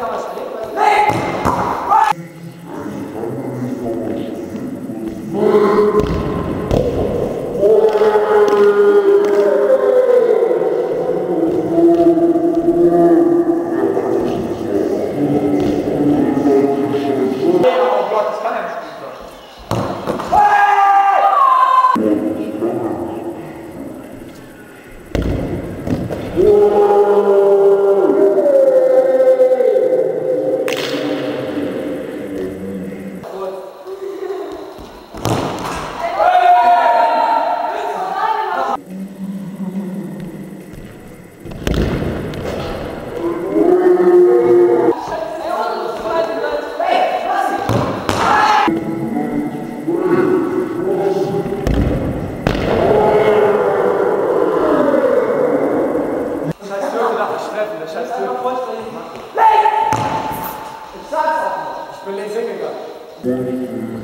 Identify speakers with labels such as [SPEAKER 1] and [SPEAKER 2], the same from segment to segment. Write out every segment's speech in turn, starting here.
[SPEAKER 1] aquelas letras Thank mm -hmm. you.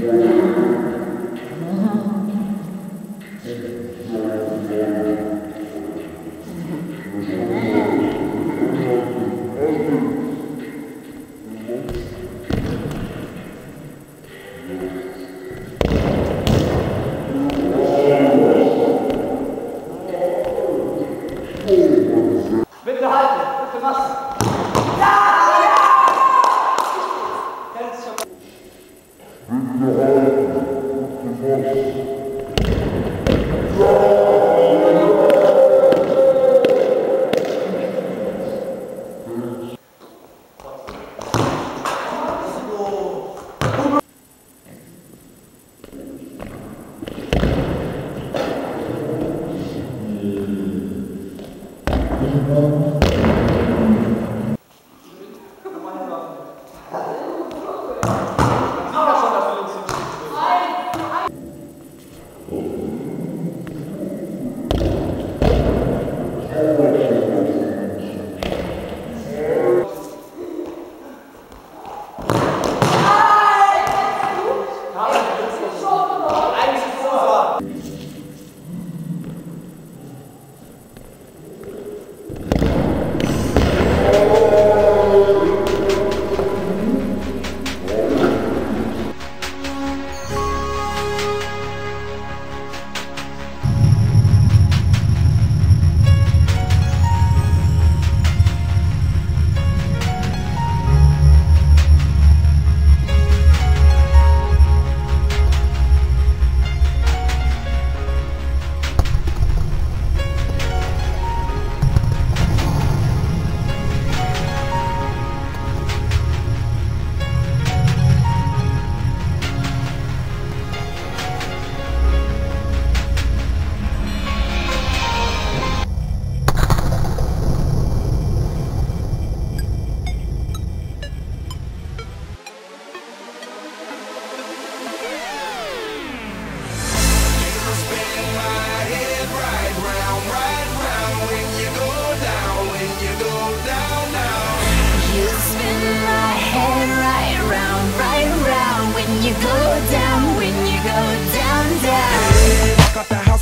[SPEAKER 1] Hingegangen.
[SPEAKER 2] You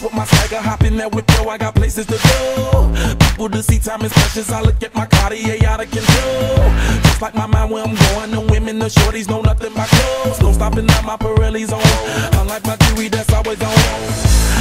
[SPEAKER 3] with my swagger, hop in that whip, yo, I got places to go. People to see, time is precious. I look at my Cartier out of control. Just like my mind where I'm going, the women, the shorties know nothing but clothes. No stopping at my Pirelli's on. Unlike my jewelry that's always on.